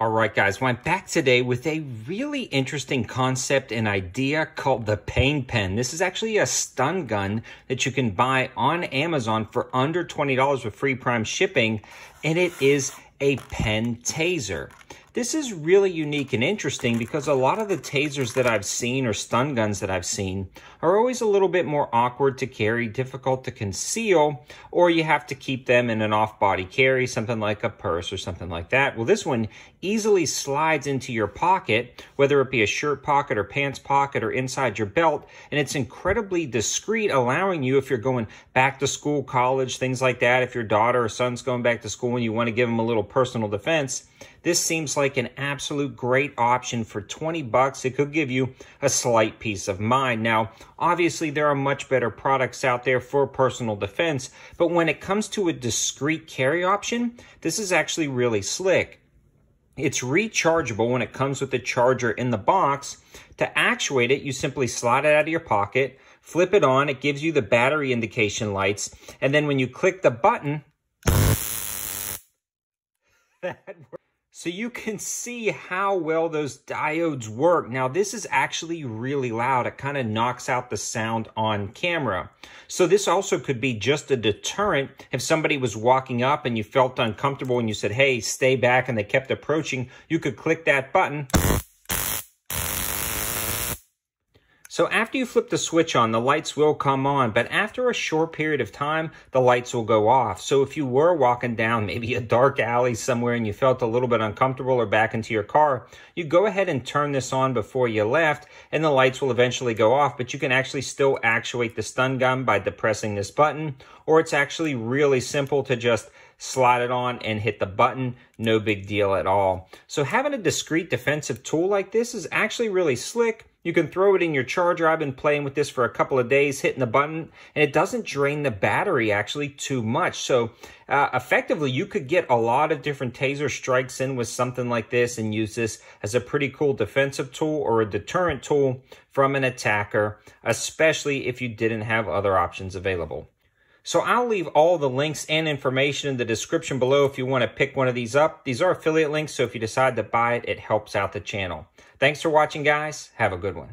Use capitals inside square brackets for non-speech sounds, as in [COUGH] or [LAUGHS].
All right, guys, well, I'm back today with a really interesting concept and idea called the Pain Pen. This is actually a stun gun that you can buy on Amazon for under $20 with free prime shipping, and it is a pen taser. This is really unique and interesting because a lot of the tasers that I've seen or stun guns that I've seen are always a little bit more awkward to carry, difficult to conceal, or you have to keep them in an off-body carry, something like a purse or something like that. Well, this one easily slides into your pocket, whether it be a shirt pocket or pants pocket or inside your belt, and it's incredibly discreet, allowing you, if you're going back to school, college, things like that, if your daughter or son's going back to school and you want to give them a little personal defense, this seems like an absolute great option for 20 bucks. It could give you a slight peace of mind. Now, obviously there are much better products out there for personal defense, but when it comes to a discreet carry option, this is actually really slick. It's rechargeable when it comes with the charger in the box. To actuate it, you simply slide it out of your pocket, flip it on, it gives you the battery indication lights, and then when you click the button, [LAUGHS] that so you can see how well those diodes work. Now this is actually really loud. It kind of knocks out the sound on camera. So this also could be just a deterrent if somebody was walking up and you felt uncomfortable and you said, hey, stay back and they kept approaching, you could click that button So after you flip the switch on, the lights will come on, but after a short period of time, the lights will go off. So if you were walking down maybe a dark alley somewhere and you felt a little bit uncomfortable or back into your car, you go ahead and turn this on before you left and the lights will eventually go off, but you can actually still actuate the stun gun by depressing this button, or it's actually really simple to just slide it on and hit the button. No big deal at all. So having a discreet defensive tool like this is actually really slick you can throw it in your charger. I've been playing with this for a couple of days, hitting the button, and it doesn't drain the battery actually too much. So uh, effectively, you could get a lot of different taser strikes in with something like this and use this as a pretty cool defensive tool or a deterrent tool from an attacker, especially if you didn't have other options available. So I'll leave all the links and information in the description below if you want to pick one of these up. These are affiliate links, so if you decide to buy it, it helps out the channel. Thanks for watching, guys. Have a good one.